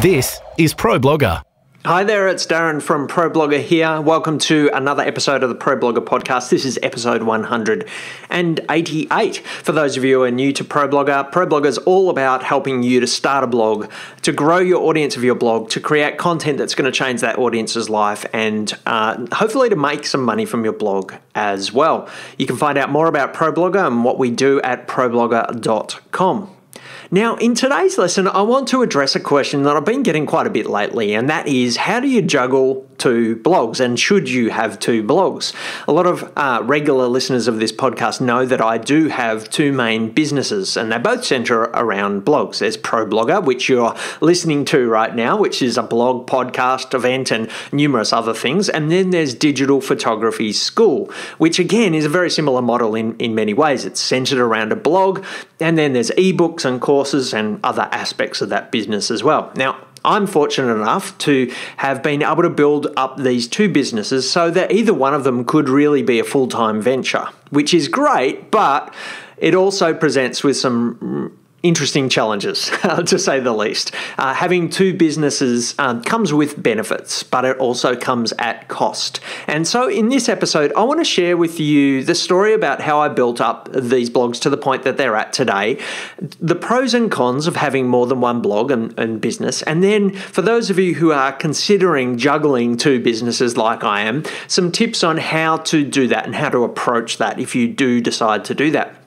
This is ProBlogger. Hi there, it's Darren from ProBlogger here. Welcome to another episode of the ProBlogger podcast. This is episode 188. For those of you who are new to ProBlogger, ProBlogger is all about helping you to start a blog, to grow your audience of your blog, to create content that's going to change that audience's life, and uh, hopefully to make some money from your blog as well. You can find out more about ProBlogger and what we do at ProBlogger.com. Now, in today's lesson, I want to address a question that I've been getting quite a bit lately, and that is how do you juggle two blogs, and should you have two blogs? A lot of uh, regular listeners of this podcast know that I do have two main businesses, and they both center around blogs. There's ProBlogger, which you're listening to right now, which is a blog, podcast, event, and numerous other things, and then there's Digital Photography School, which again is a very similar model in, in many ways. It's centered around a blog, and then there's ebooks and courses and other aspects of that business as well. Now, I'm fortunate enough to have been able to build up these two businesses so that either one of them could really be a full time venture, which is great, but it also presents with some interesting challenges, to say the least. Uh, having two businesses um, comes with benefits, but it also comes at cost. And so, in this episode, I want to share with you the story about how I built up these blogs to the point that they're at today, the pros and cons of having more than one blog and, and business, and then for those of you who are considering juggling two businesses like I am, some tips on how to do that and how to approach that if you do decide to do that.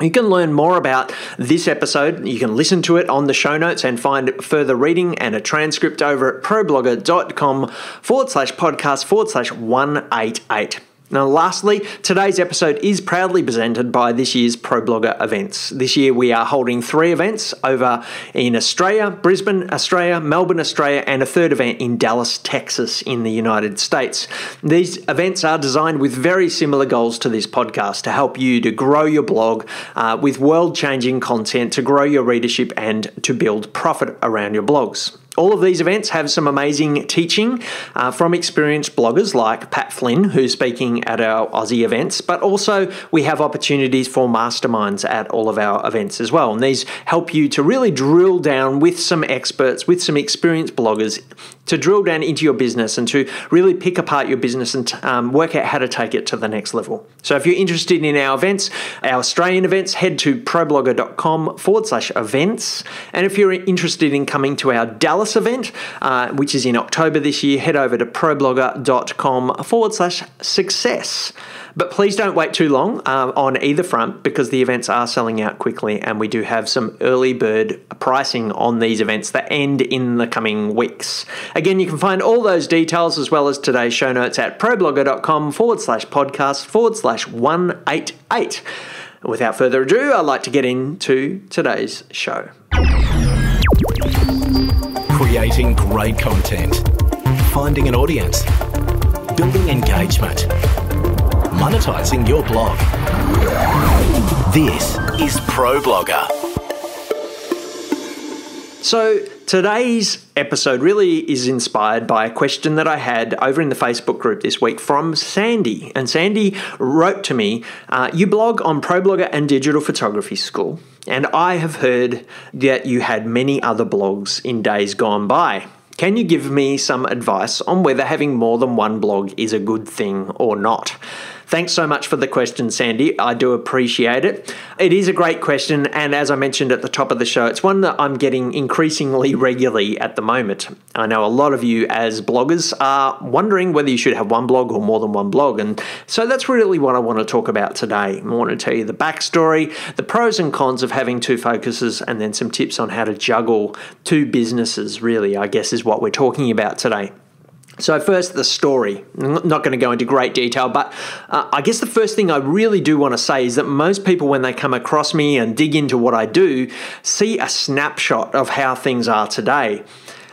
You can learn more about this episode. You can listen to it on the show notes and find further reading and a transcript over at problogger.com forward slash podcast forward slash 188. Now, lastly, today's episode is proudly presented by this year's ProBlogger events. This year, we are holding three events over in Australia, Brisbane, Australia, Melbourne, Australia, and a third event in Dallas, Texas, in the United States. These events are designed with very similar goals to this podcast to help you to grow your blog uh, with world changing content, to grow your readership, and to build profit around your blogs. All of these events have some amazing teaching uh, from experienced bloggers like Pat Flynn, who's speaking at our Aussie events, but also we have opportunities for masterminds at all of our events as well. And these help you to really drill down with some experts, with some experienced bloggers, to drill down into your business and to really pick apart your business and um, work out how to take it to the next level. So if you're interested in our events, our Australian events, head to problogger.com forward slash events. And if you're interested in coming to our Dallas Event, uh, which is in October this year, head over to problogger.com forward slash success. But please don't wait too long uh, on either front because the events are selling out quickly and we do have some early bird pricing on these events that end in the coming weeks. Again, you can find all those details as well as today's show notes at problogger.com forward slash podcast forward slash 188. Without further ado, I'd like to get into today's show creating great content, finding an audience, building engagement, monetizing your blog. This is ProBlogger. So, today's episode really is inspired by a question that I had over in the Facebook group this week from Sandy. And Sandy wrote to me uh, You blog on ProBlogger and Digital Photography School, and I have heard that you had many other blogs in days gone by. Can you give me some advice on whether having more than one blog is a good thing or not? Thanks so much for the question, Sandy. I do appreciate it. It is a great question, and as I mentioned at the top of the show, it's one that I'm getting increasingly regularly at the moment. I know a lot of you, as bloggers, are wondering whether you should have one blog or more than one blog, and so that's really what I want to talk about today. I want to tell you the backstory, the pros and cons of having two focuses, and then some tips on how to juggle two businesses, really, I guess is what we're talking about today. So, first, the story. I'm not going to go into great detail, but uh, I guess the first thing I really do want to say is that most people, when they come across me and dig into what I do, see a snapshot of how things are today.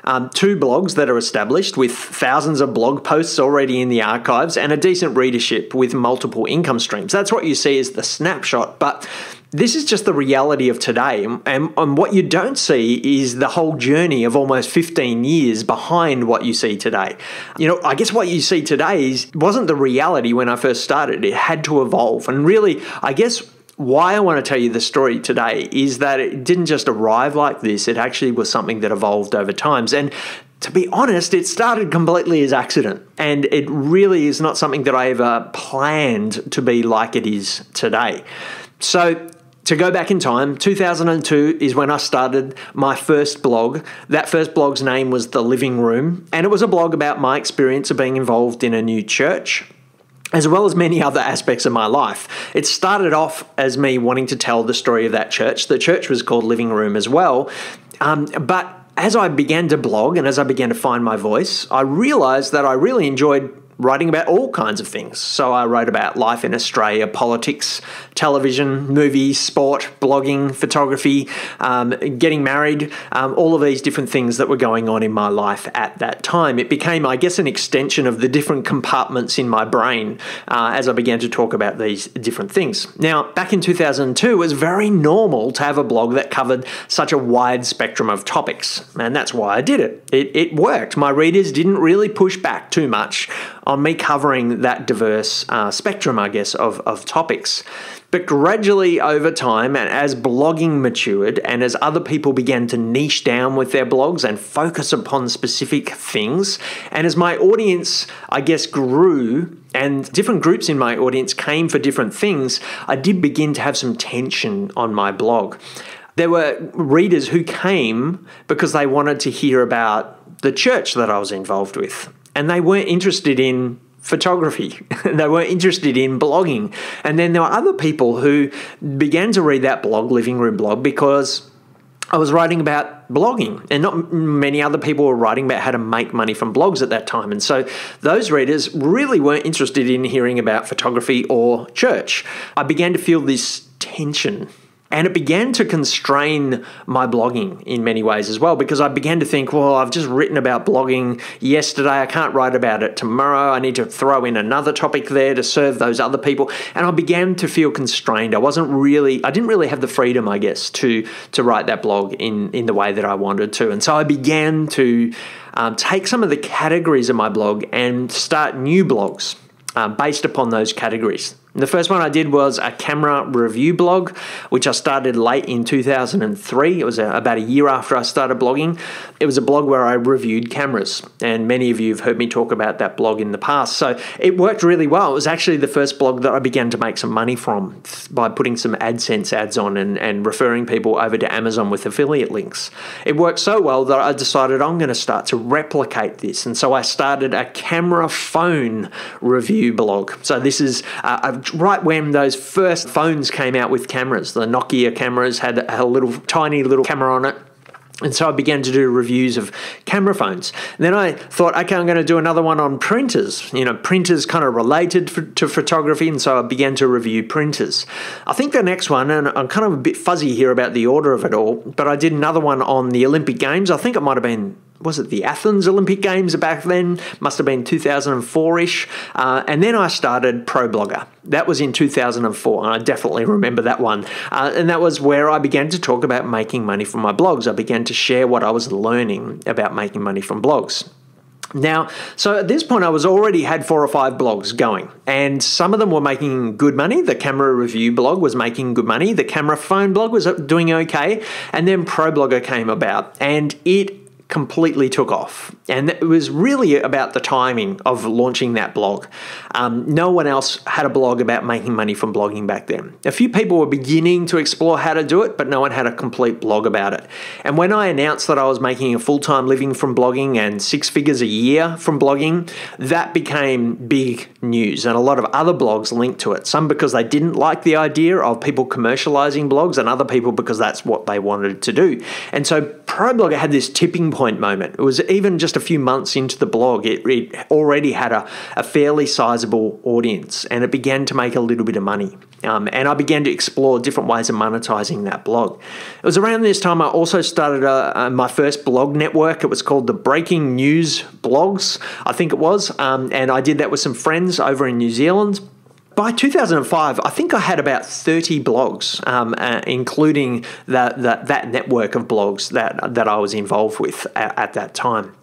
Um, two blogs that are established with thousands of blog posts already in the archives and a decent readership with multiple income streams. That's what you see as the snapshot. But this is just the reality of today. And, and, what you don't see is the whole journey of almost 15 years behind what you see today. You know, I guess what you see today is, wasn't the reality when I first started. It had to evolve. And really, I guess why I want to tell you the story today is that it didn't just arrive like this, it actually was something that evolved over times. And to be honest, it started completely as accident, and it really is not something that I ever planned to be like it is today. So, to go back in time, 2002 is when I started my first blog. That first blog's name was The Living Room, and it was a blog about my experience of being involved in a new church as well as many other aspects of my life. It started off as me wanting to tell the story of that church. The church was called Living Room as well. Um, but as I began to blog and as I began to find my voice, I realized that I really enjoyed writing about all kinds of things. So I wrote about life in Australia, politics, television, movies, sport, blogging, photography, um, getting married, um, all of these different things that were going on in my life at that time. It became, I guess, an extension of the different compartments in my brain uh, as I began to talk about these different things. Now, back in 2002, it was very normal to have a blog that covered such a wide spectrum of topics, and that's why I did it. It, it worked. My readers didn't really push back too much on me covering that diverse uh, spectrum, I guess, of, of topics. But gradually over time, and as blogging matured, and as other people began to niche down with their blogs and focus upon specific things, and as my audience, I guess, grew and different groups in my audience came for different things, I did begin to have some tension on my blog. There were readers who came because they wanted to hear about the church that I was involved with and they weren't interested in photography. they weren't interested in blogging. And then there were other people who began to read that blog, Living Room blog, because I was writing about blogging, and not many other people were writing about how to make money from blogs at that time. And so those readers really weren't interested in hearing about photography or church. I began to feel this tension and it began to constrain my blogging in many ways as well because I began to think, well, I've just written about blogging yesterday. I can't write about it tomorrow. I need to throw in another topic there to serve those other people. And I began to feel constrained. I wasn't really, I didn't really have the freedom, I guess, to, to write that blog in, in the way that I wanted to. And so I began to um, take some of the categories of my blog and start new blogs uh, based upon those categories. The first one I did was a camera review blog, which I started late in 2003. It was a, about a year after I started blogging. It was a blog where I reviewed cameras, and many of you have heard me talk about that blog in the past. So it worked really well. It was actually the first blog that I began to make some money from by putting some AdSense ads on and, and referring people over to Amazon with affiliate links. It worked so well that I decided I'm going to start to replicate this. And so I started a camera phone review blog. So this is uh, a right when those first phones came out with cameras. The Nokia cameras had a little tiny little camera on it. And so I began to do reviews of camera phones. And then I thought, okay, I'm going to do another one on printers. You know, printers kind of related to photography, and so I began to review printers. I think the next one, and I'm kind of a bit fuzzy here about the order of it all, but I did another one on the Olympic Games. I think it might have been was it the Athens Olympic Games back then? Must have been 2004 ish. Uh, and then I started ProBlogger. That was in 2004, and I definitely remember that one. Uh, and that was where I began to talk about making money from my blogs. I began to share what I was learning about making money from blogs. Now, so at this point, I was already had four or five blogs going, and some of them were making good money. The camera review blog was making good money. The camera phone blog was doing okay, and then ProBlogger came about, and it completely took off. And it was really about the timing of launching that blog. Um, no one else had a blog about making money from blogging back then. A few people were beginning to explore how to do it, but no one had a complete blog about it. And when I announced that I was making a full time living from blogging and six figures a year from blogging, that became big news. And a lot of other blogs linked to it. Some because they didn't like the idea of people commercializing blogs, and other people because that's what they wanted to do. And so ProBlogger had this tipping point moment. It was even just a few months into the blog, it, it already had a, a, fairly sizable audience and it began to make a little bit of money. Um, and I began to explore different ways of monetizing that blog. It was around this time I also started a, a, my first blog network. It was called the Breaking News Blogs, I think it was. Um, and I did that with some friends over in New Zealand by 2005, I think I had about 30 blogs, um, uh, including that, that, that network of blogs that, that I was involved with at, at that time.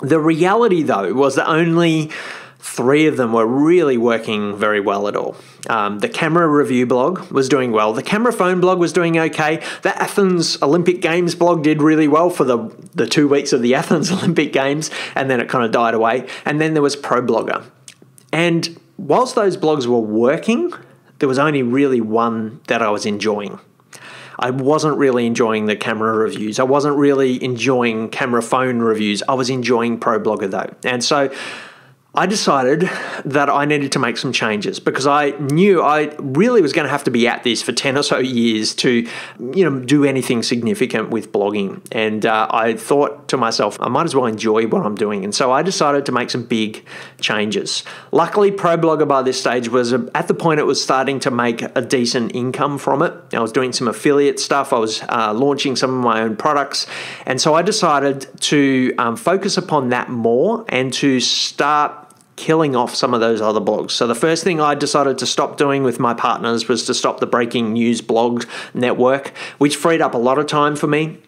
The reality, though, was that only three of them were really working very well at all. Um, the camera review blog was doing well. The camera phone blog was doing okay. The Athens Olympic Games blog did really well for the, the two weeks of the Athens Olympic Games, and then it kind of died away. And then there was ProBlogger. And whilst those blogs were working, there was only really one that I was enjoying. I wasn't really enjoying the camera reviews. I wasn't really enjoying camera phone reviews. I was enjoying ProBlogger though. And so I decided that I needed to make some changes because I knew I really was going to have to be at this for 10 or so years to, you know, do anything significant with blogging. And uh, I thought to myself, I might as well enjoy what I'm doing. And so I decided to make some big changes. Luckily, ProBlogger by this stage was at the point it was starting to make a decent income from it. I was doing some affiliate stuff, I was uh, launching some of my own products. And so I decided to um, focus upon that more and to start killing off some of those other blogs. So the first thing I decided to stop doing with my partners was to stop the breaking news blog network, which freed up a lot of time for me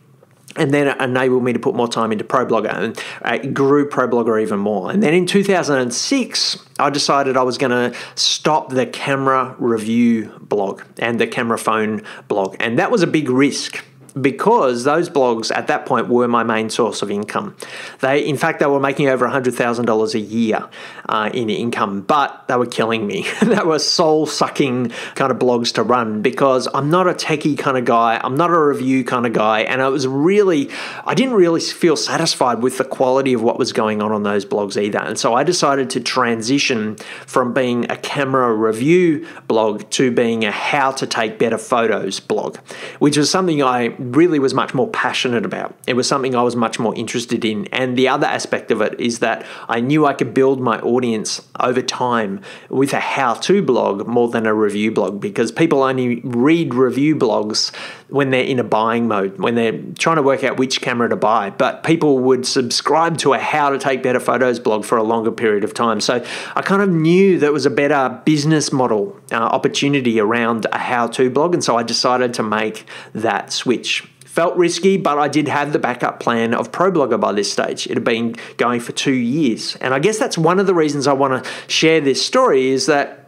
and then it enabled me to put more time into ProBlogger and uh, it grew ProBlogger even more. And then in 2006, I decided I was going to stop the camera review blog and the camera phone blog. And that was a big risk because those blogs at that point were my main source of income. They, in fact, they were making over $100,000 a year uh, in income, but they were killing me. they were soul sucking kind of blogs to run because I'm not a techie kind of guy. I'm not a review kind of guy. And it was really, I didn't really feel satisfied with the quality of what was going on on those blogs either. And so I decided to transition from being a camera review blog to being a how to take better photos blog, which was something I really was much more passionate about. It was something I was much more interested in. And the other aspect of it is that I knew I could build my audience over time with a how to blog more than a review blog because people only read review blogs when they're in a buying mode, when they're trying to work out which camera to buy. But people would subscribe to a how to take better photos blog for a longer period of time. So I kind of knew that was a better business model uh, opportunity around a how to blog. And so I decided to make that switch. Felt risky, but I did have the backup plan of ProBlogger by this stage. It had been going for two years. And I guess that's one of the reasons I want to share this story is that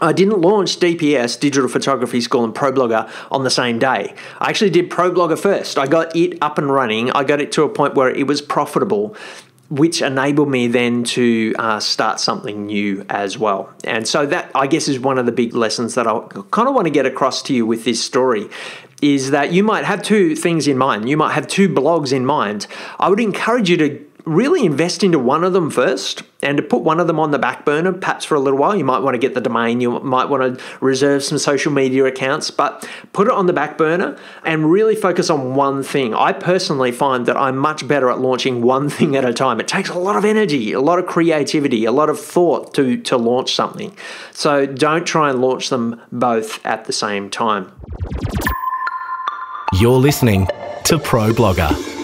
I didn't launch DPS, Digital Photography School, and ProBlogger on the same day. I actually did ProBlogger first. I got it up and running. I got it to a point where it was profitable, which enabled me then to uh, start something new as well. And so that, I guess, is one of the big lessons that I kind of want to get across to you with this story. Is that you might have two things in mind. You might have two blogs in mind. I would encourage you to really invest into one of them first and to put one of them on the back burner, perhaps for a little while. You might want to get the domain, you might want to reserve some social media accounts, but put it on the back burner and really focus on one thing. I personally find that I'm much better at launching one thing at a time. It takes a lot of energy, a lot of creativity, a lot of thought to, to launch something. So don't try and launch them both at the same time. You're listening to ProBlogger.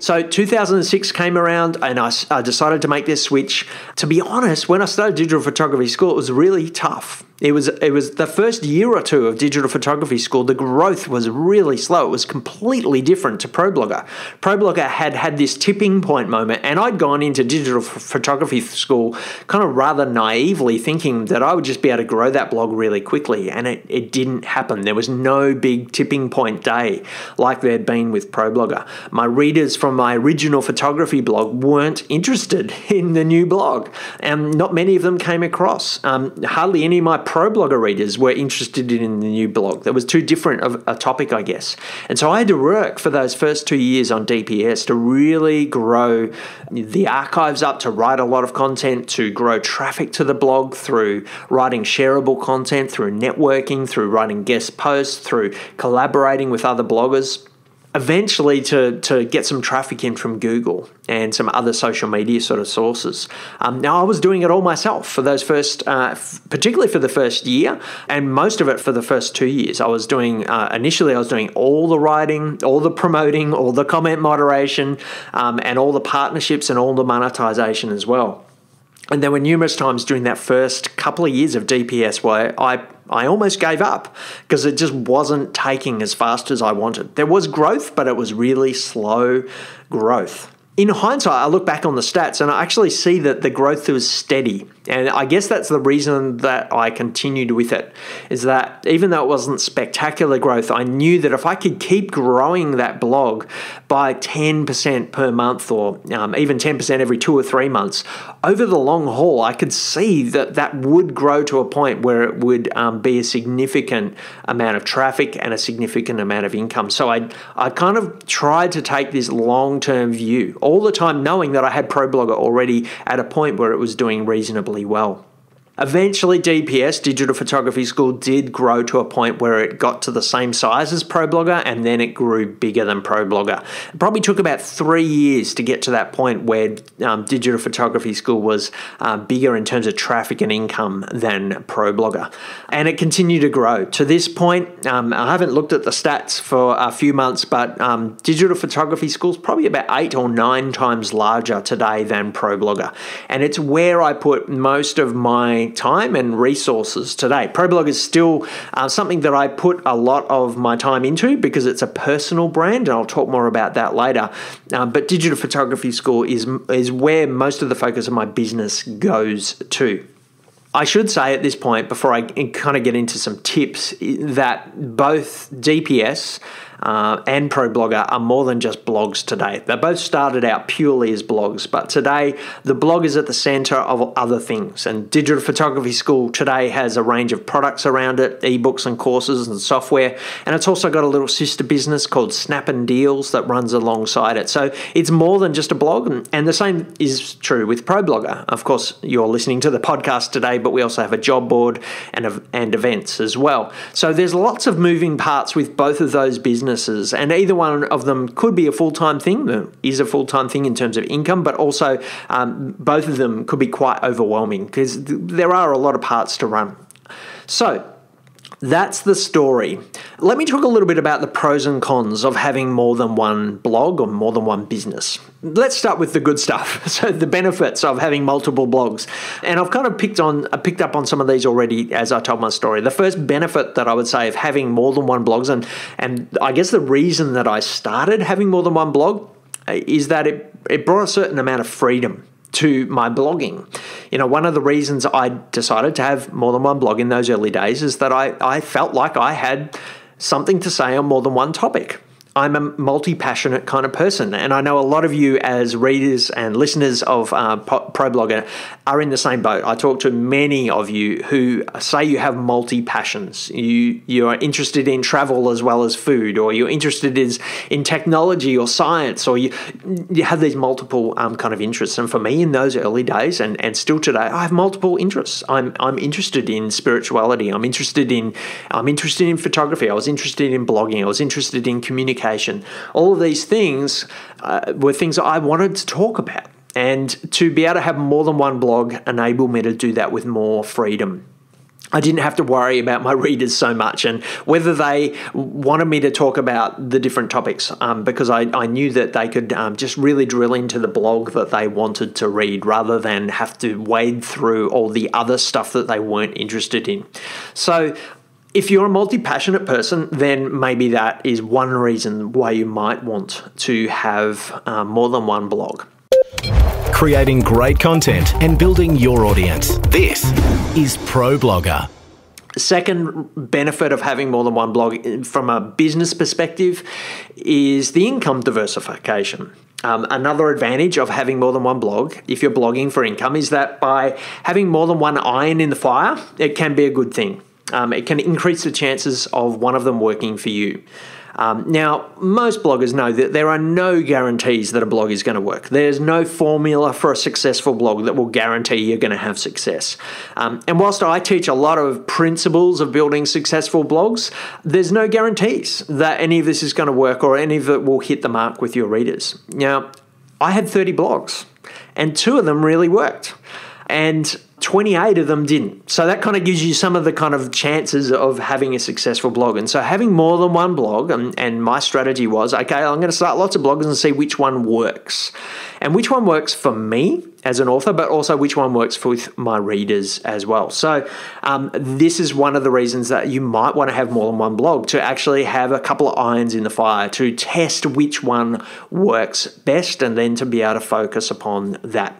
So 2006 came around and I, I, decided to make this switch. To be honest, when I started digital photography school, it was really tough. It was it was the first year or two of digital photography school. The growth was really slow. It was completely different to ProBlogger. ProBlogger had had this tipping point moment, and I'd gone into digital photography school kind of rather naively, thinking that I would just be able to grow that blog really quickly, and it, it didn't happen. There was no big tipping point day like there had been with ProBlogger. My readers from my original photography blog weren't interested in the new blog, and not many of them came across. Um, hardly any of my ProBlogger readers were interested in the new blog. That was too different of a topic, I guess. And so I had to work for those first two years on DPS to really grow the archives up, to write a lot of content, to grow traffic to the blog through writing shareable content, through networking, through writing guest posts, through collaborating with other bloggers eventually to, to get some traffic in from Google and some other social media sort of sources. Um, now, I was doing it all myself for those first, uh, f- particularly for the first year, and most of it for the first two years. I was doing, uh, initially, I was doing all the writing, all the promoting, all the comment moderation, um, and all the partnerships and all the monetization as well. And there were numerous times during that first couple of years of DPS where I I almost gave up because it just wasn't taking as fast as I wanted. There was growth, but it was really slow growth. in hindsight, I look back on the stats and I actually see that the growth was steady. And I guess that's the reason that I continued with it is that even though it wasn't spectacular growth, I knew that if I could keep growing that blog by 10% per month or um, even 10% every two or three months, over the long haul, I could see that that would grow to a point where it would um, be a significant amount of traffic and a significant amount of income. So I, I kind of tried to take this long term view all the time, knowing that I had ProBlogger already at a point where it was doing reasonably well. Eventually, DPS, Digital Photography School, did grow to a point where it got to the same size as ProBlogger and then it grew bigger than ProBlogger. It probably took about three years to get to that point where um, Digital Photography School was uh, bigger in terms of traffic and income than ProBlogger. And it continued to grow. To this point, um, I haven't looked at the stats for a few months, but um, Digital Photography School is probably about eight or nine times larger today than ProBlogger. And it's where I put most of my time and resources today. ProBlog is still uh, something that I put a lot of my time into because it's a personal brand, and I'll talk more about that later. Uh, but Digital Photography School is is where most of the focus of my business goes to. I should say at this point, before I kind of get into some tips, that both DPS uh, and ProBlogger are more than just blogs today. They both started out purely as blogs, but today the blog is at the center of other things. And Digital Photography School today has a range of products around it, ebooks and courses and software. And it's also got a little sister business called SnapnDeals that runs alongside it. So it's more than just a blog. And the same is true with ProBlogger. Of course, you're listening to the podcast today, but we also have a job board and, and events as well. So there's lots of moving parts with both of those businesses businesses, and either one of them could be a full time thing, is a full time thing in terms of income, but also um, both of them could be quite overwhelming because there are a lot of parts to run. So, that's the story. Let me talk a little bit about the pros and cons of having more than one blog or more than one business. Let's start with the good stuff. So the benefits of having multiple blogs. And I've kind of picked on picked up on some of these already as I told my story. The first benefit that I would say of having more than one blogs and and I guess the reason that I started having more than one blog uh, is that it, it brought a certain amount of freedom to my blogging. You know, one of the reasons I decided to have more than one blog in those early days is that I, I felt like I had something to say on more than one topic. I'm a multi passionate kind of person, and I know a lot of you, as readers and listeners of uh, ProBlogger, are in the same boat. I talk to many of you who say you have multi passions. You you are interested in travel as well as food, or you're interested in, in technology or science, or you you have these multiple um, kind of interests. And for me, in those early days, and, and still today, I have multiple interests. I'm I'm interested in spirituality. I'm interested in I'm interested in photography. I was interested in blogging. I was interested in communication communication. All of these things uh, were things I wanted to talk about. And to be able to have more than one blog enabled me to do that with more freedom. I didn't have to worry about my readers so much and whether they wanted me to talk about the different topics um, because I, I, knew that they could um, just really drill into the blog that they wanted to read rather than have to wade through all the other stuff that they weren't interested in. So if you're a multi passionate person, then maybe that is one reason why you might want to have uh, more than one blog. Creating great content and building your audience. This is ProBlogger. Second benefit of having more than one blog from a business perspective is the income diversification. Um, another advantage of having more than one blog, if you're blogging for income, is that by having more than one iron in the fire, it can be a good thing um, it can increase the chances of one of them working for you. Um, now, most bloggers know that there are no guarantees that a blog is going to work. There's no formula for a successful blog that will guarantee you're going to have success. Um, and whilst I teach a lot of principles of building successful blogs, there's no guarantees that any of this is going to work or any of it will hit the mark with your readers. Now, I had 30 blogs, and two of them really worked. And 28 of them didn't. So that kind of gives you some of the kind of chances of having a successful blog. And so having more than one blog, and, and my strategy was okay, I'm going to start lots of blogs and see which one works. And which one works for me as an author, but also which one works for my readers as well. So, um, this is one of the reasons that you might want to have more than one blog to actually have a couple of irons in the fire to test which one works best and then to be able to focus upon that.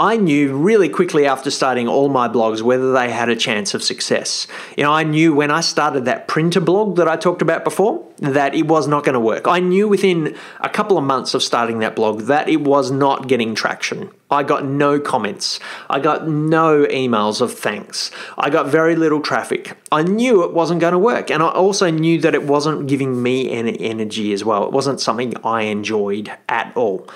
I knew really quickly after starting all my blogs whether they had a chance of success. You know, I knew when I started that printer blog that I talked about before that it was not going to work. I knew within a couple of months of starting that blog that it was not getting traction. I got no comments. I got no emails of thanks. I got very little traffic. I knew it wasn't going to work. And I also knew that it wasn't giving me any energy as well. It wasn't something I enjoyed at all.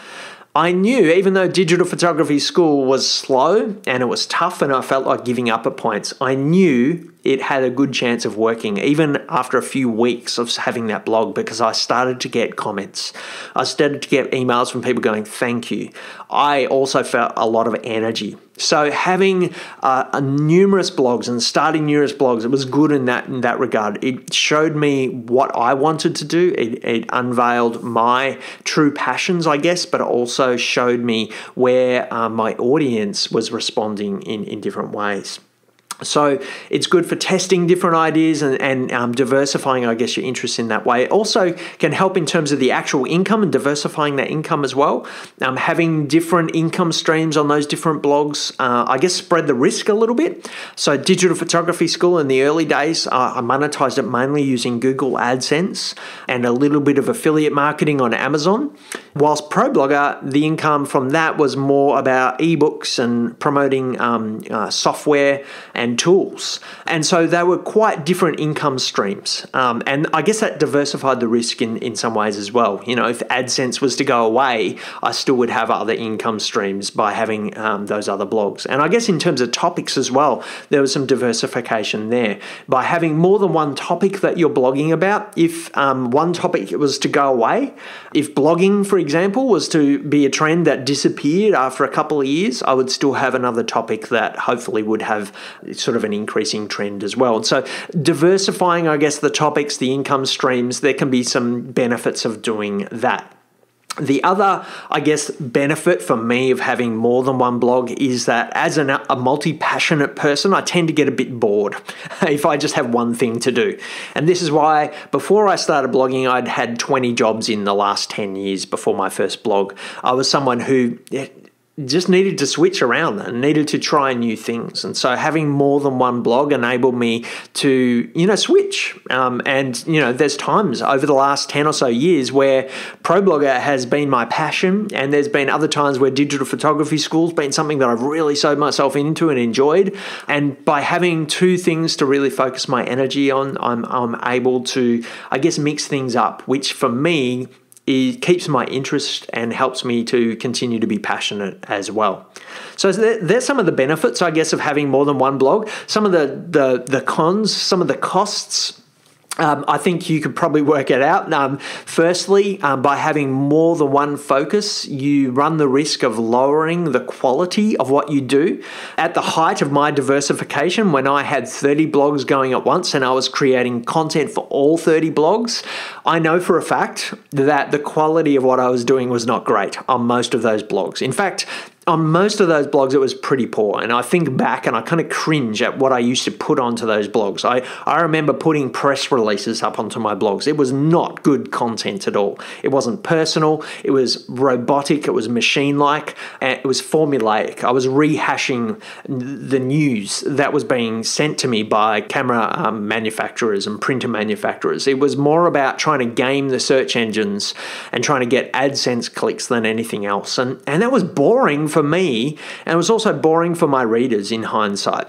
I knew, even though digital photography school was slow and it was tough and I felt like giving up at points, I knew it had a good chance of working, even after a few weeks of having that blog, because I started to get comments. I started to get emails from people going, Thank you. I also felt a lot of energy. So having uh, numerous blogs and starting numerous blogs, it was good in that in that regard. It showed me what I wanted to do. It, it unveiled my true passions, I guess, but it also showed me where uh, my audience was responding in, in different ways. So it's good for testing different ideas and, and um, diversifying, I guess, your interests in that way. It also can help in terms of the actual income and diversifying that income as well. Um, having different income streams on those different blogs, uh, I guess, spread the risk a little bit. So digital photography school in the early days, uh, I monetized it mainly using Google AdSense and a little bit of affiliate marketing on Amazon. Whilst ProBlogger, the income from that was more about ebooks and promoting um, uh, software and tools. And so they were quite different income streams. Um, and I guess that diversified the risk in, in some ways as well. You know, if AdSense was to go away, I still would have other income streams by having um, those other blogs. And I guess in terms of topics as well, there was some diversification there. By having more than one topic that you're blogging about, if um, one topic was to go away, if blogging, for example, was to be a trend that disappeared after a couple of years, I would still have another topic that hopefully would have sort of an increasing trend as well. So, diversifying, I guess, the topics, the income streams, there can be some benefits of doing that. The other, I guess, benefit for me of having more than one blog is that as an, a multi passionate person, I tend to get a bit bored if I just have one thing to do. And this is why before I started blogging, I'd had 20 jobs in the last 10 years before my first blog. I was someone who just needed to switch around and needed to try new things. And so having more than one blog enabled me to, you know, switch. Um, and, you know, there's times over the last 10 or so years where ProBlogger has been my passion. And there's been other times where digital photography school's been something that I've really sewed myself into and enjoyed. And by having two things to really focus my energy on, I'm, I'm able to, I guess, mix things up, which for me it keeps my interest and helps me to continue to be passionate as well. So there's some of the benefits, I guess, of having more than one blog. Some of the the, the cons, some of the costs um, I think you could probably work it out. Um, firstly, um, by having more than one focus, you run the risk of lowering the quality of what you do. At the height of my diversification, when I had 30 blogs going at once and I was creating content for all 30 blogs, I know for a fact that the quality of what I was doing was not great on most of those blogs. In fact, on most of those blogs, it was pretty poor. And I think back and I kind of cringe at what I used to put onto those blogs. I, I remember putting press releases up onto my blogs. It was not good content at all. It wasn't personal, it was robotic, it was machine like, and it was formulaic. I was rehashing the news that was being sent to me by camera um, manufacturers and printer manufacturers. It was more about trying to game the search engines and trying to get AdSense clicks than anything else. And, and that was boring for me, and it was also boring for my readers in hindsight.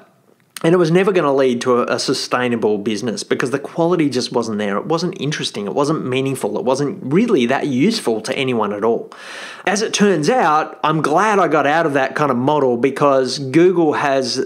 And it was never going to lead to a, a, sustainable business because the quality just wasn't there. It wasn't interesting. It wasn't meaningful. It wasn't really that useful to anyone at all. As it turns out, I'm glad I got out of that kind of model because Google has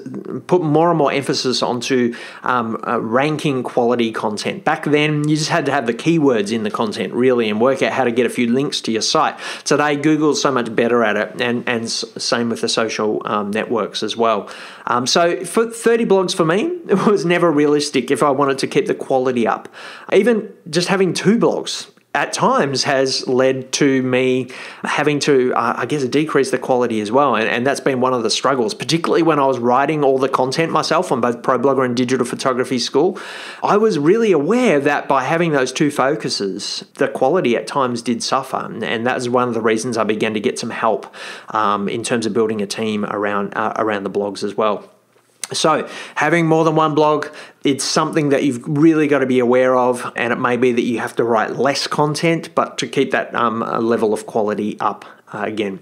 put more and more emphasis onto um, uh, ranking quality content. Back then, you just had to have the keywords in the content really and work out how to get a few links to your site. Today, Google's so much better at it, and, and same with the social um, networks as well. Um, so for 30 blogs for me, it was never realistic if I wanted to keep the quality up. Even just having two blogs at times has led to me having to, uh, I guess, decrease the quality as well. And, and, that's been one of the struggles, particularly when I was writing all the content myself on both ProBlogger and Digital Photography School. I was really aware that by having those two focuses, the quality at times did suffer. And that was one of the reasons I began to get some help um, in terms of building a team around, uh, around the blogs as well. So, having more than one blog, it's something that you've really got to be aware of, and it may be that you have to write less content, but to keep that um, level of quality up uh, again.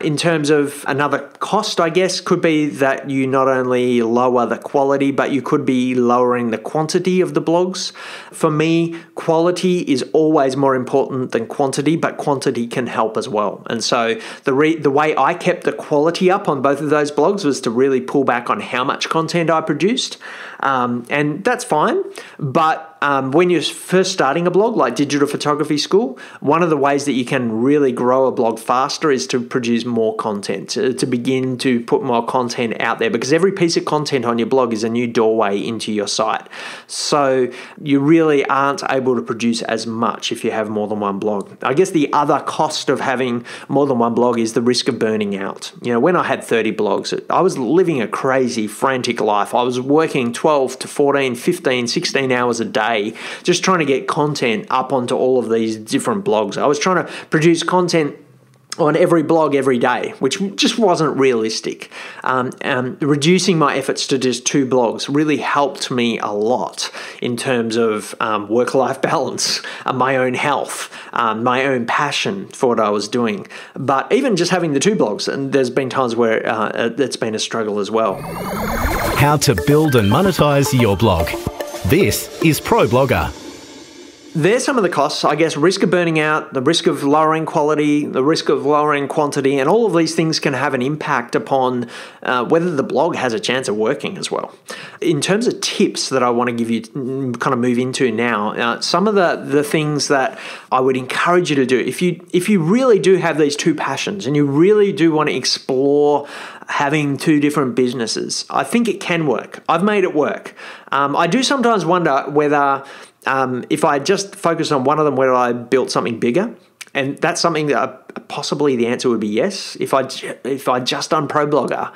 In terms of another cost, I guess, could be that you not only lower the quality, but you could be lowering the quantity of the blogs. For me, quality is always more important than quantity, but quantity can help as well. And so the re- the way I kept the quality up on both of those blogs was to really pull back on how much content I produced, um, and that's fine. But um, when you're first starting a blog like Digital Photography School, one of the ways that you can really grow a blog faster is to produce more content, to, to begin to put more content out there because every piece of content on your blog is a new doorway into your site. So you really aren't able to produce as much if you have more than one blog. I guess the other cost of having more than one blog is the risk of burning out. You know, when I had 30 blogs, I was living a crazy, frantic life. I was working 12 to 14, 15, 16 hours a day day just trying to get content up onto all of these different blogs. I was trying to produce content on every blog every day, which just wasn't realistic. Um, um, reducing my efforts to just two blogs really helped me a lot in terms of um, work life balance, uh, my own health, um, my own passion for what I was doing. But even just having the two blogs, and there's been times where uh, it's been a struggle as well. How to build and monetize your blog. This is ProBlogger. There's some of the costs, I guess, risk of burning out, the risk of lowering quality, the risk of lowering quantity, and all of these things can have an impact upon uh, whether the blog has a chance of working as well. In terms of tips that I want to give you, mm, kind of move into now, uh, some of the, the things that I would encourage you to do, if you if you really do have these two passions and you really do want to explore having two different businesses. I think it can work. I've made it work. Um, I do sometimes wonder whether um, if I just focus on one of them, whether I built something bigger. And that's something that possibly the answer would be yes. If I if I just done ProBlogger,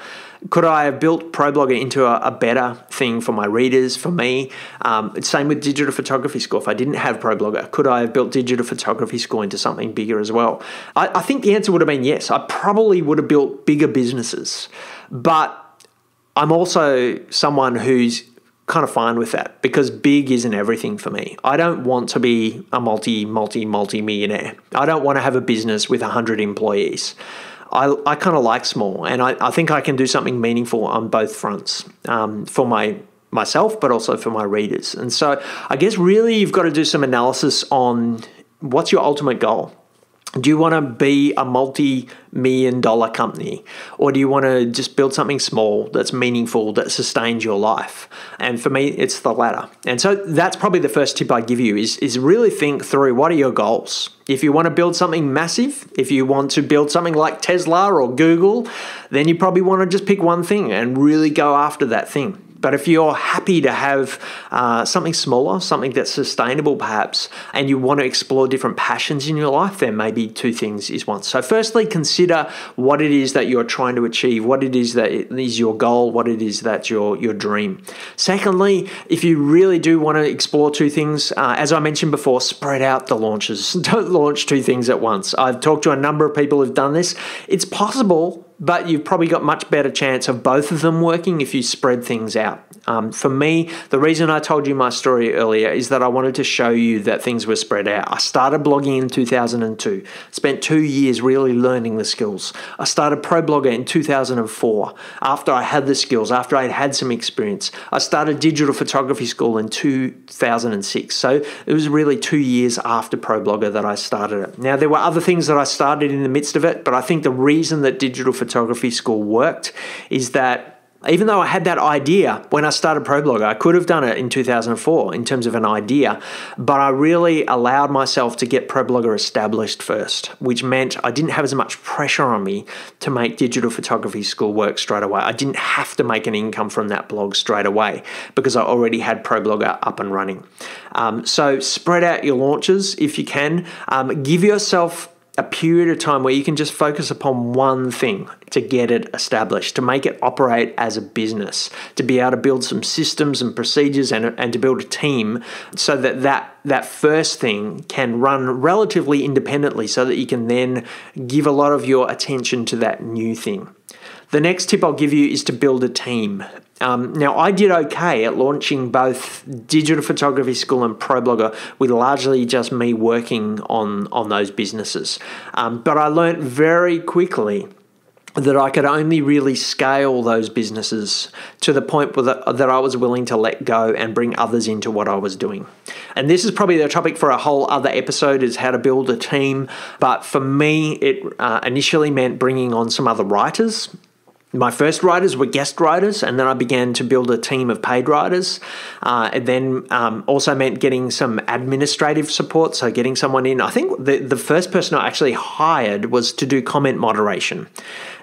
could I have built ProBlogger into a, a better thing for my readers, for me? Um, same with Digital Photography School. If I didn't have ProBlogger, could I have built Digital Photography School into something bigger as well? I, I think the answer would have been yes. I probably would have built bigger businesses, but I'm also someone who's kind of fine with that because big isn't everything for me. I don't want to be a multi, multi, multi millionaire. I don't want to have a business with 100 employees. I, I kind of like small, and I, I think I can do something meaningful on both fronts um, for my myself, but also for my readers. And so I guess really you've got to do some analysis on what's your ultimate goal. Do you want to be a multi million dollar company? Or do you want to just build something small that's meaningful, that sustains your life? And for me, it's the latter. And so that's probably the first tip I give you is, is really think through what are your goals? If you want to build something massive, if you want to build something like Tesla or Google, then you probably want to just pick one thing and really go after that thing. But if you're happy to have uh, something smaller, something that's sustainable perhaps, and you want to explore different passions in your life, then maybe two things is one. So, firstly, consider what it is that you're trying to achieve, what it is that is your goal, what it is that's your, your dream. Secondly, if you really do want to explore two things, uh, as I mentioned before, spread out the launches. Don't launch two things at once. I've talked to a number of people who've done this. It's possible but you've probably got much better chance of both of them working if you spread things out. Um, for me, the reason I told you my story earlier is that I wanted to show you that things were spread out. I started blogging in 2002, spent two years really learning the skills. I started Pro ProBlogger in 2004 after I had the skills, after I had had some experience. I started digital photography school in 2006. So it was really two years after ProBlogger that I started it. Now, there were other things that I started in the midst of it, but I think the reason that digital photography school worked is that even though I had that idea when I started ProBlogger, I could have done it in 2004 in terms of an idea, but I really allowed myself to get ProBlogger established first, which meant I didn't have as much pressure on me to make digital photography school work straight away. I didn't have to make an income from that blog straight away because I already had ProBlogger up and running. Um, so spread out your launches if you can. Um, give yourself a period of time where you can just focus upon one thing to get it established, to make it operate as a business, to be able to build some systems and procedures and, and to build a team so that, that that first thing can run relatively independently so that you can then give a lot of your attention to that new thing. The next tip I'll give you is to build a team. Um, now, I did okay at launching both Digital Photography School and ProBlogger with largely just me working on, on those businesses. Um, but I learned very quickly that I could only really scale those businesses to the point that, that I was willing to let go and bring others into what I was doing. And this is probably the topic for a whole other episode is how to build a team. But for me, it uh, initially meant bringing on some other writers my first writers were guest writers, and then I began to build a team of paid writers. Uh, it then um, also meant getting some administrative support, so getting someone in. I think the, the first person I actually hired was to do comment moderation.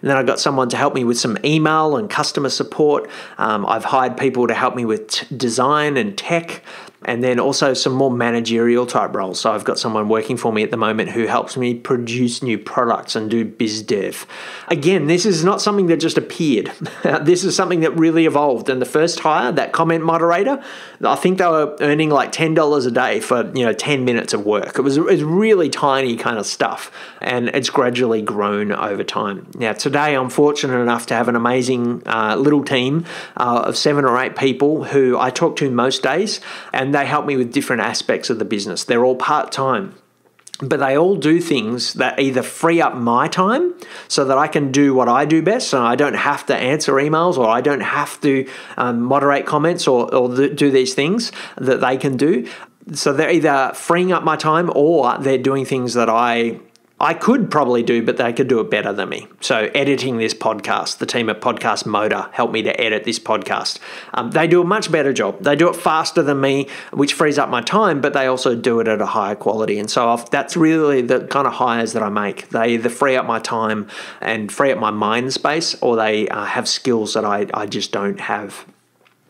And then I got someone to help me with some email and customer support. Um, I've hired people to help me with t- design and tech and then also some more managerial type roles. So I've got someone working for me at the moment who helps me produce new products and do biz dev. Again, this is not something that just appeared. this is something that really evolved. And the first hire, that comment moderator, I think they were earning like ten dollars a day for you know ten minutes of work. It was it was really tiny kind of stuff, and it's gradually grown over time. Now today, I'm fortunate enough to have an amazing uh, little team uh, of seven or eight people who I talk to most days, and they help me with different aspects of the business. They're all part time but they all do things that either free up my time so that I can do what I do best. and I don't have to answer emails or I don't have to um, moderate comments or, or do these things that they can do. So they're either freeing up my time or they're doing things that I I could probably do, but they could do it better than me. So, editing this podcast, the team at Podcast Motor helped me to edit this podcast. Um, they do a much better job. They do it faster than me, which frees up my time, but they also do it at a higher quality. And so, I've, that's really the kind of hires that I make. They either free up my time and free up my mind space, or they uh, have skills that I, I just don't have.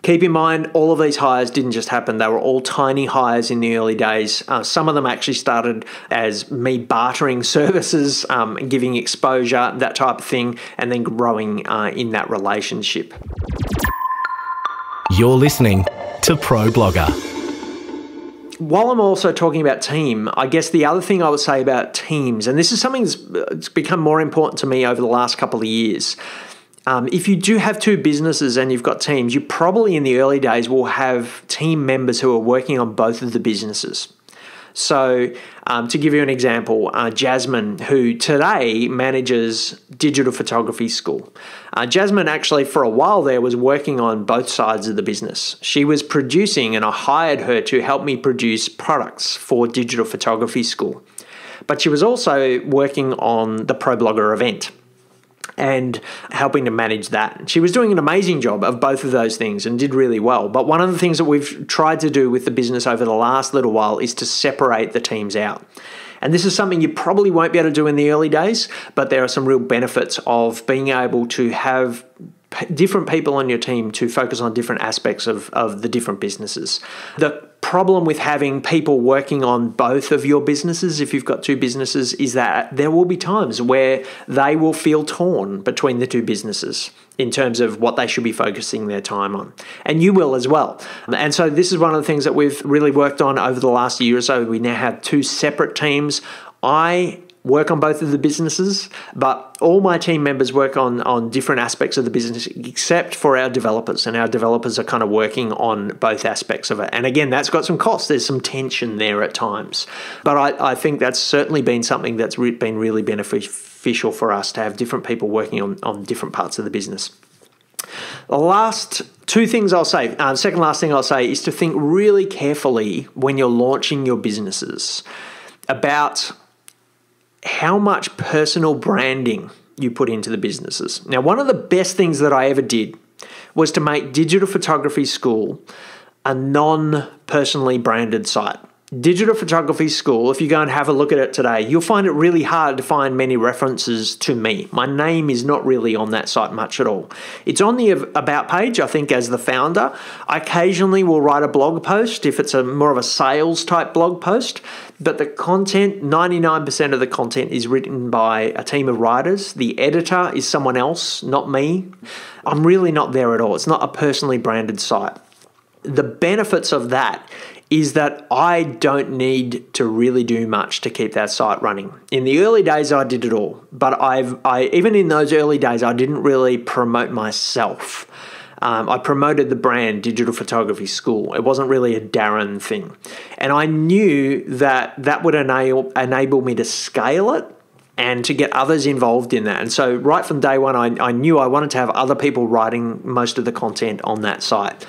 Keep in mind, all of these hires didn't just happen. They were all tiny hires in the early days. Uh, some of them actually started as me bartering services, um, giving exposure, that type of thing, and then growing uh, in that relationship. You're listening to ProBlogger. While I'm also talking about team, I guess the other thing I would say about teams, and this is something that's become more important to me over the last couple of years, um, if you do have two businesses and you've got teams, you probably in the early days will have team members who are working on both of the businesses. So, um, to give you an example, uh, Jasmine, who today manages Digital Photography School. Uh, Jasmine actually, for a while there, was working on both sides of the business. She was producing, and I hired her to help me produce products for Digital Photography School. But she was also working on the ProBlogger event and helping to manage that. She was doing an amazing job of both of those things and did really well. But one of the things that we've tried to do with the business over the last little while is to separate the teams out. And this is something you probably won't be able to do in the early days, but there are some real benefits of being able to have different people on your team to focus on different aspects of, of the different businesses. The problem with having people working on both of your businesses, if you've got two businesses, is that there will be times where they will feel torn between the two businesses in terms of what they should be focusing their time on. And you will as well. And so, this is one of the things that we've really worked on over the last year or so. We now have two separate teams. I work on both of the businesses, but all my team members work on, on different aspects of the business except for our developers. And our developers are kind of working on both aspects of it. And again, that's got some costs. There's some tension there at times. But I, I think that's certainly been something that's re- been really beneficial for us to have different people working on, on different parts of the business. The last two things I'll say, uh, second last thing I'll say is to think really carefully when you're launching your businesses about how much personal branding you put into the businesses. Now, one of the best things that I ever did was to make Digital Photography School a non personally branded site. Digital Photography School, if you go and have a look at it today, you'll find it really hard to find many references to me. My name is not really on that site much at all. It's on the About page, I think, as the founder. I occasionally will write a blog post if it's a more of a sales type blog post, but the content, 99% of the content is written by a team of writers. The editor is someone else, not me. I'm really not there at all. It's not a personally branded site. The benefits of that is that I don't need to really do much to keep that site running. In the early days, I did it all, but I've I even in those early days, I didn't really promote myself. Um, I promoted the brand Digital Photography School. It wasn't really a Darren thing, and I knew that that would enable enable me to scale it and to get others involved in that. And so, right from day one, I, I knew I wanted to have other people writing most of the content on that site.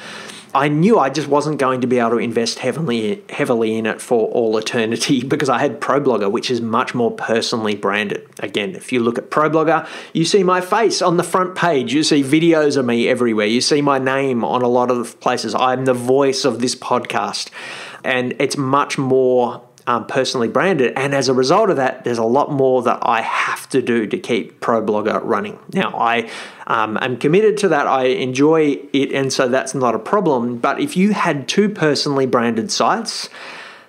I knew I just wasn't going to be able to invest heavily heavily in it for all eternity because I had ProBlogger, which is much more personally branded. Again, if you look at ProBlogger, you see my face on the front page. You see videos of me everywhere. You see my name on a lot of places. I'm the voice of this podcast, and it's much more um, personally branded. And as a result of that, there's a lot more that I have to do to keep ProBlogger running. Now, I um, am committed to that. I enjoy it, and so that's not a problem. But if you had two personally branded sites,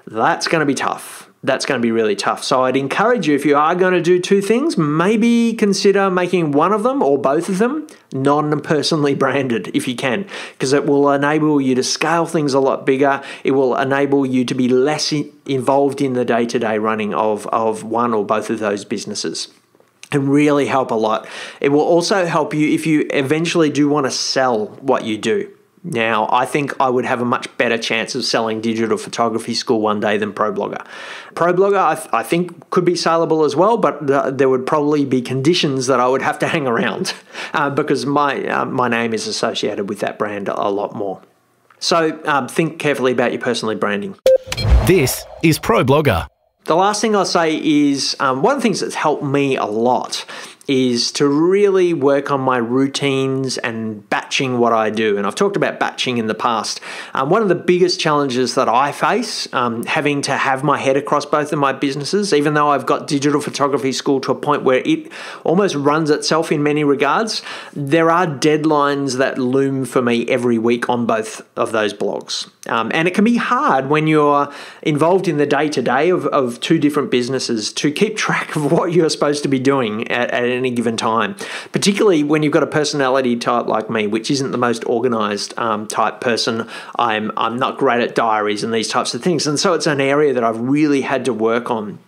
that's going to be tough that's going to be really tough. So I'd encourage you, if you are going to do two things, maybe consider making one of them or both of them non personally branded if you can, because it will enable you to scale things a lot bigger. It will enable you to be less involved in the day to day running of, of one or both of those businesses and really help a lot. It will also help you if you eventually do want to sell what you do. Now, I think I would have a much better chance of selling digital photography school one day than ProBlogger. ProBlogger, I, th- I think, could be saleable as well, but uh, there would probably be conditions that I would have to hang around uh, because my uh, my name is associated with that brand a lot more. So um, think carefully about your personally branding. This is ProBlogger. The last thing I'll say is um, one of the things that's helped me a lot is to really work on my routines and batching what I do. And I've talked about batching in the past. Um, one of the biggest challenges that I face, um, having to have my head across both of my businesses, even though I've got digital photography school to a point where it almost runs itself in many regards, there are deadlines that loom for me every week on both of those blogs. Um, and it can be hard when you're involved in the day to day of two different businesses to keep track of what you're supposed to be doing at, at any given time, particularly when you've got a personality type like me, which isn't the most organized um, type person. I'm, I'm not great at diaries and these types of things. And so it's an area that I've really had to work on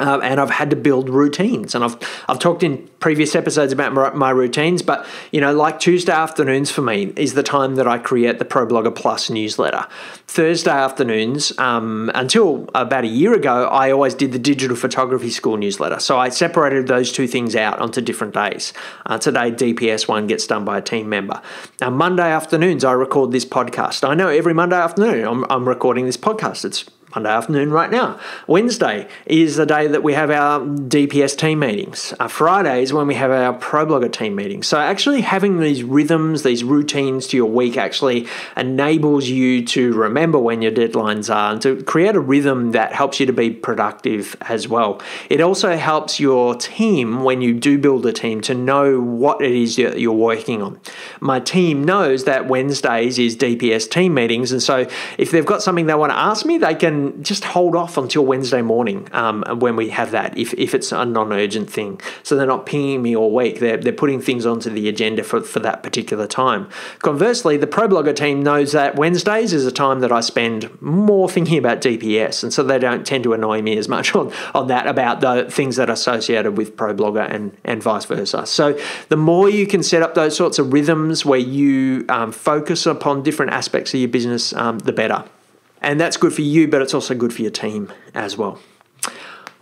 uh, and I've had to build routines. And I've I've talked in previous episodes about my, my, routines, but you know, like Tuesday afternoons for me is the time that I create the ProBlogger Plus newsletter. Thursday afternoons, um, until about a year ago, I always did the Digital Photography School newsletter. So I separated those two things out onto different days. Uh, today, DPS one gets done by a team member. Now, Monday afternoons, I record this podcast. I know every Monday afternoon I'm, I'm recording this podcast. It's Monday afternoon right now. Wednesday is the day that we have our DPS team meetings. Uh, Friday is when we have our ProBlogger team meetings. So actually having these rhythms, these routines to your week actually enables you to remember when your deadlines are and to create a rhythm that helps you to be productive as well. It also helps your team when you do build a team to know what it is you're working on. My team knows that Wednesdays is DPS team meetings and so if they've got something they want to ask me, they can can just hold off until Wednesday morning um, when we have that, if, if it's a non urgent thing. So they're not pinging me all week, they're, they're putting things onto the agenda for, for that particular time. Conversely, the ProBlogger team knows that Wednesdays is a time that I spend more thinking about DPS, and so they don't tend to annoy me as much on, on that about the things that are associated with ProBlogger and, and vice versa. So the more you can set up those sorts of rhythms where you um, focus upon different aspects of your business, um, the better. And that's good for you, but it's also good for your team as well.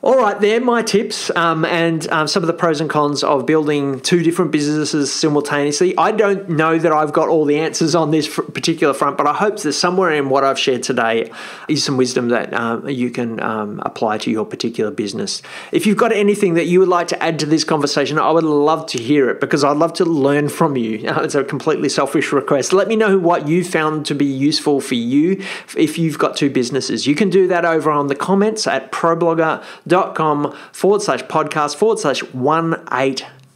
All right, there my tips um, and um, some of the pros and cons of building two different businesses simultaneously. I don't know that I've got all the answers on this particular front, but I hope that somewhere in what I've shared today is some wisdom that uh, you can um, apply to your particular business. If you've got anything that you would like to add to this conversation, I would love to hear it because I'd love to learn from you. It's a completely selfish request. Let me know what you found to be useful for you if you've got two businesses. You can do that over on the comments at ProBlogger.com com forward slash podcast forward slash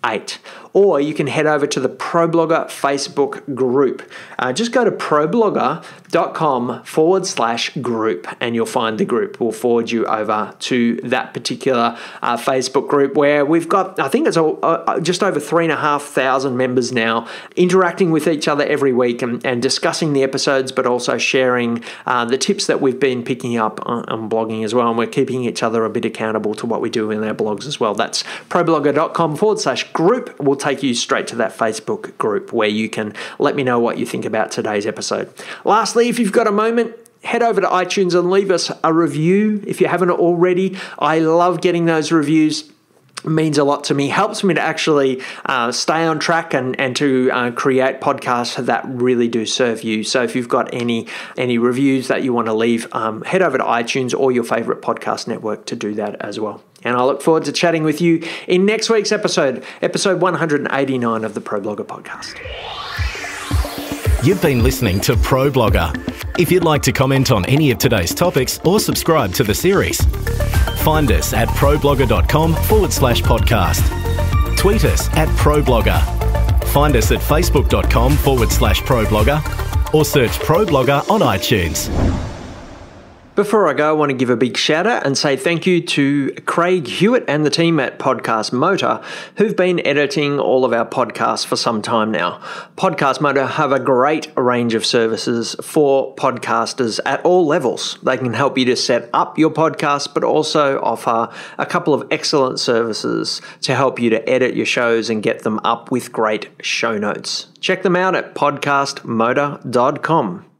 188 or you can head over to the ProBlogger Facebook group. Uh, just go to problogger.com forward slash group and you'll find the group. We'll forward you over to that particular uh, Facebook group where we've got, I think it's a, uh, just over three and a half thousand members now, interacting with each other every week and, and discussing the episodes, but also sharing uh, the tips that we've been picking up on, on blogging as well. And we're keeping each other a bit accountable to what we do in our blogs as well. That's problogger.com forward slash group. We'll take you straight to that Facebook group where you can let me know what you think about today's episode. Lastly, if you've got a moment, head over to iTunes and leave us a review if you haven't already. I love getting those reviews means a lot to me. Helps me to actually uh, stay on track and, and to uh, create podcasts that really do serve you. So if you've got any any reviews that you want to leave um, head over to itunes or your favorite podcast network to do that as well. And I look forward to chatting with you in next week's episode, episode 189 of the ProBlogger podcast. You've been listening to ProBlogger. If you'd like to comment on any of today's topics or subscribe to the series, find us at problogger.com forward slash podcast. Tweet us at ProBlogger. Find us at facebook.com forward slash ProBlogger or search ProBlogger on iTunes. Before I go, I want to give a big shout out and say thank you to Craig Hewitt and the team at Podcast Motor who've been editing all of our podcasts for some time now. Podcast Motor have a great range of services for podcasters at all levels. They can help you to set up your podcast, but also offer a couple of excellent services to help you to edit your shows and get them up with great show notes. Check them out at podcastmotor.com.